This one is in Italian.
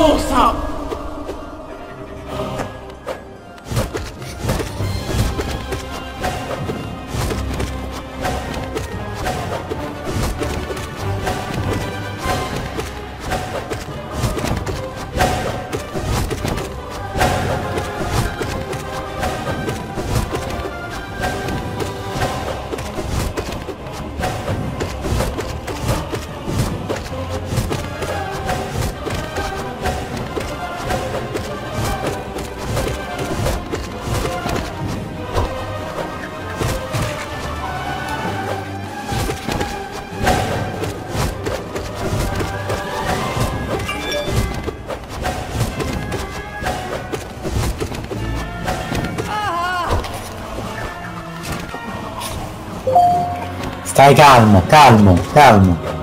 操作 Stai calmo, calmo, calmo.